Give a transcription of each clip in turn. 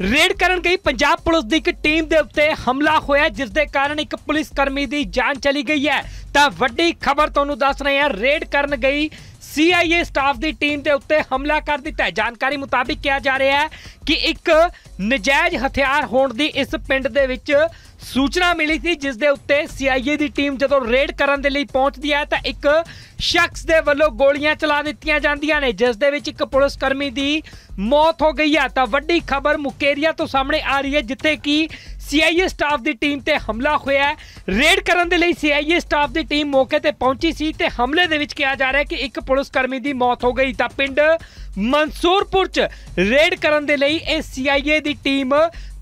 Raid ਕਰਨ ਗਈ Punjab police ਦੀ ਇੱਕ ਟੀਮ ਦੇ ਉੱਤੇ ਹਮਲਾ ਹੋਇਆ, ਜਿਸ ਦੇ ਕਾਰਨ ਇੱਕ ਪੁਲਿਸ ਕਰਮੀ ਦੀ ਜਾਨ ਚਲੀ ਗਈ ਹੈ। ਤਾਂ ਵੱਡੀ ਖਬਰ ਤੁਹਾਨੂੰ ਦੱਸ ਰਹੇ ਹਾਂ, ਰੇਡ ਕਰਨ ਗਈ CIA ਸਟਾਫ ਦੀ ਟੀਮ ਦੇ ਉੱਤੇ ਹਮਲਾ ਕਰ ਦਿੱਤਾ ਹੈ। ਜਾਣਕਾਰੀ ਮੁਤਾਬਿਕ ਕਿਹਾ ਜਾ ਰਿਹਾ ਹੈ ਕਿ ਇੱਕ ਨਜਾਇਜ਼ ਹਥਿਆਰ ਹੋਣ ਦੀ ਇਸ ਪਿੰਡ ਦੇ ਵਿੱਚ ਸੂਚਨਾ ਮਿਲੀ ਸੀ, ਜਿਸ ਦੇ ਉੱਤੇ CIA ਦੀ ਟੀਮ ਜਦੋਂ ਰੇਡ ਕਰਨ ਦੇ ਲਈ ਪਹੁੰਚਦੀ ਹੈ, ਤਾਂ ਇੱਕ ਸ਼ਖਸ ਦੇ ਵੱਲੋਂ ਗੋਲੀਆਂ ਚਲਾ ਦਿੱਤੀਆਂ ਜਾਂਦੀਆਂ ਨੇ, ਜਿਸ ਦੇ ਵਿੱਚ ਇੱਕ ਪੁਲਿਸ ਕਰਮੀ ਦੀ ਮੌਤ ਹੋ ਗਈ ਹੈ। ਤਾਂ ਵੱਡੀ ਖਬਰ ਮੁਕੇਰੀਆ ਤੋਂ ਸਾਹਮਣੇ ਆ ਰਹੀ ਹੈ, ਜਿੱਥੇ ਕਿ CIA ਸਟਾਫ ਦੀ ਟੀਮ ਤੇ ਹਮਲਾ ਹੋਇਆ ਰੇਡ ਕਰਨ ਦੇ ਲਈ CIA ਸਟਾਫ ਦੀ ਟੀਮ ਮੌਕੇ ਤੇ ਪਹੁੰਚੀ ਸੀ ਤੇ ਹਮਲੇ ਦੇ ਵਿੱਚ ਕਿਹਾ ਜਾ ਰਿਹਾ ਹੈ ਕਿ ਇੱਕ ਪੁਲਿਸ ਕਰਮੀ ਦੀ ਮੌਤ ਹੋ ਗਈ। ਤਾਂ ਪਿੰਡ ਮਨਸੂਰਪੁਰ ਚ ਰੇਡ ਕਰਨ ਦੇ ਲਈ ਇਹ CIA ਦੀ ਟੀਮ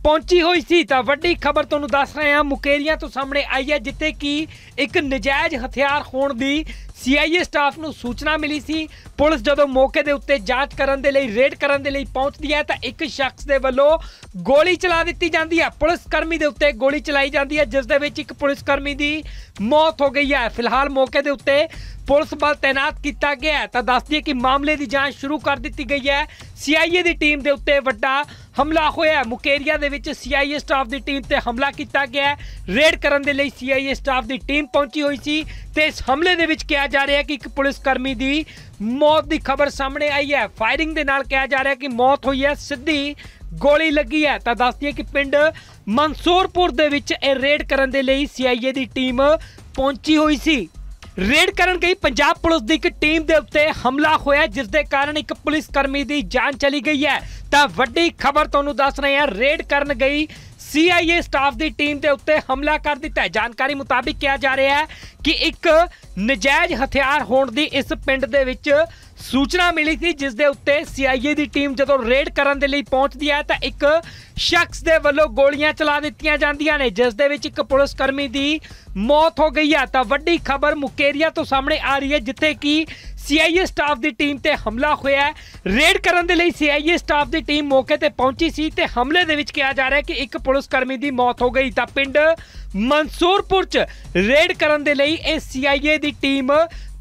ਪਹੁੰਚੀ ਹੋਈ ਸੀ ਤਾਂ ਵੱਡੀ ਖਬਰ ਤੁਹਾਨੂੰ ਦੱਸ ਰਹੇ ਹਾਂ। ਮੁਕੇਰੀਆਂ ਤੋਂ ਸਾਹਮਣੇ ਆਈ ਹੈ ਜਿੱਥੇ ਕਿ ਇੱਕ ਨਜਾਇਜ਼ ਹਥਿਆਰ ਹੋਣ ਦੀ CIA ਸਟਾਫ ਨੂੰ ਸੂਚਨਾ ਮਿਲੀ ਸੀ। ਪੁਲਿਸ ਜਦੋਂ ਮੌਕੇ ਦੇ ਉੱਤੇ ਜਾਂਚ ਕਰਨ ਦੇ ਲਈ, ਰੇਡ ਕਰਨ ਦੇ ਲਈ ਪਹੁੰਚਦੀ ਹੈ ਤਾਂ ਇੱਕ ਸ਼ਖਸ ਦੇ ਵੱਲੋਂ ਗੋਲੀ ਚਲਾ ਦਿੱਤੀ ਜਾਂਦੀ ਹੈ। ਪੁਲਿਸ ਕਰਮੀ ਦੇ ਉੱਤੇ ਗੋਲੀ ਚਲਾਈ ਜਾਂਦੀ ਹੈ, ਜਿਸ ਦੇ ਵਿੱਚ ਇੱਕ ਪੁਲਿਸ ਕਰਮੀ ਦੀ ਮੌਤ ਹੋ ਗਈ ਹੈ। ਫਿਲਹਾਲ ਮੌਕੇ ਦੇ ਉੱਤੇ ਪੁਲਿਸ ਬਲ ਤਾਇਨਾਤ ਕੀਤਾ ਗਿਆ ਤਾਂ ਦੱਸਦੀ ਹੈ ਕਿ ਮਾਮਲੇ ਦੀ ਜਾਂਚ ਸ਼ੁਰੂ ਕਰ ਦਿੱਤੀ ਗਈ ਹੈ। CIA ਦੀ ਟੀਮ ਦੇ ਉੱਤੇ ਵੱਡਾ ਹਮਲਾ ਹੋਇਆ ਮੁਕੇਰੀਆ ਦੇ ਵਿੱਚ CIA ਸਟਾਫ ਦੀ ਟੀਮ ਤੇ ਹਮਲਾ ਕੀਤਾ ਗਿਆ ਰੇਡ ਕਰਨ ਦੇ ਲਈ CIA ਸਟਾਫ ਦੀ ਟੀਮ ਪਹੁੰਚੀ ਹੋਈ ਸੀ ਤੇ ਇਸ ਹਮਲੇ ਦੇ ਵਿੱਚ ਕਿਹਾ ਜਾ ਰਿਹਾ ਕਿ ਇੱਕ ਪੁਲਿਸ ਕਰਮੀ ਦੀ ਮੌਤ ਦੀ ਖਬਰ ਸਾਹਮਣੇ ਆਈ ਹੈ। ਫਾਇਰਿੰਗ ਦੇ ਨਾਲ ਕਿਹਾ ਜਾ ਰਿਹਾ ਕਿ ਮੌਤ ਹੋਈ ਹੈ। ਸਿੱਧੀ ਗੋਲੀ ਲੱਗੀ ਹੈ। ਤਾਂ ਦੱਸਦੀ ਦਈਏ ਕਿ ਪਿੰਡ ਮਨਸੂਰਪੁਰ ਦੇ ਵਿੱਚ ਇਹ ਰੇਡ ਕਰਨ ਦੇ ਲਈ CIA ਦੀ ਟੀਮ ਪਹੁੰਚੀ ਹੋਈ ਸੀ। ਰੇਡ ਕਰਨ ਗਈ ਪੰਜਾਬ ਪੁਲਿਸ ਦੀ ਇੱਕ ਟੀਮ ਦੇ ਉੱਤੇ ਹਮਲਾ ਹੋਇਆ ਜਿਸ ਦੇ ਕਾਰਨ ਇੱਕ ਪੁਲਿਸ ਕਰਮੀ ਦੀ ਜਾਨ ਚਲੀ ਗਈ ਹੈ। ਤਾਂ ਵੱਡੀ ਖਬਰ ਤੁਹਾਨੂੰ ਦੱਸ ਰਹੇ ਹਾਂ, ਰੇਡ ਕਰਨ ਗਈ CIA ਸਟਾਫ ਦੀ ਟੀਮ ਦੇ ਉੱਤੇ ਹਮਲਾ ਕਰ ਦਿੱਤਾ ਹੈ। ਜਾਣਕਾਰੀ ਮੁਤਾਬਿਕ ਕਿਹਾ ਜਾ ਰਿਹਾ ਹੈ ਕਿ ਇੱਕ ਨਜਾਇਜ਼ ਹਥਿਆਰ ਹੋਣ ਦੀ ਇਸ ਪਿੰਡ ਦੇ ਵਿੱਚ ਸੂਚਨਾ ਮਿਲੀ ਸੀ, ਜਿਸ ਦੇ ਉੱਤੇ CIA ਦੀ ਟੀਮ ਜਦੋਂ ਰੇਡ ਕਰਨ ਦੇ ਲਈ ਪਹੁੰਚਦੀ ਹੈ, ਤਾਂ ਇੱਕ ਸ਼ਖਸ ਦੇ ਵੱਲੋਂ ਗੋਲੀਆਂ ਚਲਾ ਦਿੱਤੀਆਂ ਜਾਂਦੀਆਂ ਨੇ, ਜਿਸ ਦੇ ਵਿੱਚ ਇੱਕ ਪੁਲਿਸ ਕਰਮੀ ਦੀ ਮੌਤ ਹੋ ਗਈ ਹੈ। ਤਾਂ ਵੱਡੀ ਖਬਰ ਮੁਕੇਰੀਆ ਤੋਂ ਸਾਹਮਣੇ ਆ ਰਹੀ ਹੈ, ਜਿੱਥੇ ਕਿ CIA ਸਟਾਫ ਦੀ ਟੀਮ ਤੇ ਹਮਲਾ ਹੋਇਆ ਹੈ। ਰੇਡ ਕਰਨ ਦੇ ਲਈ CIA ਸਟਾਫ ਦੀ ਟੀਮ ਮੌਕੇ ਤੇ ਪਹੁੰਚੀ ਸੀ ਤੇ ਹਮਲੇ ਦੇ ਵਿੱਚ ਕਿਹਾ ਜਾ ਰਿਹਾ ਹੈ ਕਿ ਇੱਕ ਪੁਲਿਸ ਕਰਮੀ ਦੀ ਮੌਤ ਹੋ ਗਈ। ਤਾਂ ਪਿੰਡ ਮਨਸੂਰਪੁਰ ਚ ਰੇਡ ਕਰਨ ਦੇ ਲਈ ਇਹ CIA ਦੀ ਟੀਮ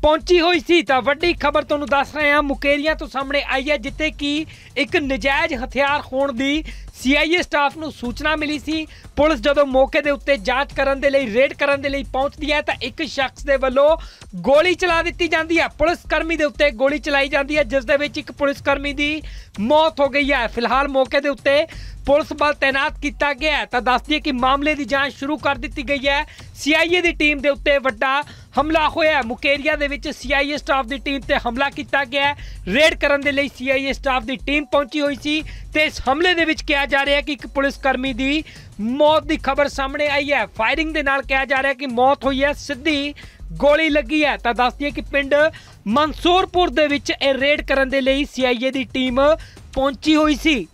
ਪਹੁੰਚੀ ਹੋਈ ਸੀ ਤਾਂ ਵੱਡੀ ਖਬਰ ਤੁਹਾਨੂੰ ਦੱਸ ਰਹੇ ਹਾਂ। ਮੁਕੇਰੀਆਂ ਤੋਂ ਸਾਹਮਣੇ ਆਈ ਹੈ ਜਿੱਥੇ ਕਿ ਇੱਕ ਨਜਾਇਜ਼ ਹਥਿਆਰ ਹੋਣ ਦੀ CIA ਸਟਾਫ ਨੂੰ ਸੂਚਨਾ ਮਿਲੀ ਸੀ। ਪੁਲਿਸ ਜਦੋਂ ਮੌਕੇ ਦੇ ਉੱਤੇ ਜਾਂਚ ਕਰਨ ਦੇ ਲਈ, ਰੇਡ ਕਰਨ ਦੇ ਲਈ ਪਹੁੰਚਦੀ ਹੈ ਤਾਂ ਇੱਕ ਸ਼ਖਸ ਦੇ ਵੱਲੋਂ ਗੋਲੀ ਚਲਾ ਦਿੱਤੀ ਜਾਂਦੀ ਹੈ। ਪੁਲਿਸ ਕਰਮੀ ਦੇ ਉੱਤੇ ਗੋਲੀ ਚਲਾਈ ਜਾਂਦੀ ਹੈ, ਜਿਸ ਦੇ ਵਿੱਚ ਇੱਕ ਪੁਲਿਸ ਕਰਮੀ ਦੀ ਮੌਤ ਹੋ ਗਈ ਹੈ। ਫਿਲਹਾਲ ਮੌਕੇ ਦੇ ਉੱਤੇ ਪੁਲਿਸ ਬਲ ਤਾਇਨਾਤ ਕੀਤਾ ਗਿਆ ਤਾਂ ਦੱਸਦੀ ਹੈ ਕਿ ਮਾਮਲੇ ਦੀ ਜਾਂਚ ਸ਼ੁਰੂ ਕਰ ਦਿੱਤੀ ਗਈ ਹੈ। CIA ਦੀ ਟੀਮ ਦੇ ਉੱਤੇ ਵੱਡਾ ਹਮਲਾ ਹੋਇਆ ਮੁਕੇਰੀਆ ਦੇ ਵਿੱਚ CIA ਸਟਾਫ ਦੀ ਟੀਮ ਤੇ ਹਮਲਾ ਕੀਤਾ ਗਿਆ ਰੇਡ ਕਰਨ ਦੇ ਲਈ CIA ਸਟਾਫ ਦੀ ਟੀਮ ਪਹੁੰਚੀ ਹੋਈ ਸੀ ਤੇ ਇਸ ਹਮਲੇ ਦੇ ਵਿੱਚ ਕਿਹਾ ਜਾ ਰਿਹਾ ਹੈ ਕਿ ਇੱਕ ਪੁਲਿਸ ਕਰਮੀ ਦੀ ਮੌਤ ਦੀ ਖਬਰ ਸਾਹਮਣੇ ਆਈ ਹੈ। ਫਾਇਰਿੰਗ ਦੇ ਨਾਲ ਕਿਹਾ ਜਾ ਰਿਹਾ ਕਿ ਮੌਤ ਹੋਈ ਹੈ। ਸਿੱਧੀ ਗੋਲੀ ਲੱਗੀ ਹੈ। ਤਾਂ ਦੱਸਦੀ ਦਈਏ ਕਿ ਪਿੰਡ ਮਨਸੂਰਪੁਰ ਦੇ ਵਿੱਚ ਇਹ ਰੇਡ ਕਰਨ ਦੇ ਲਈ CIA ਦੀ ਟੀਮ ਪਹੁੰਚੀ ਹੋਈ ਸੀ।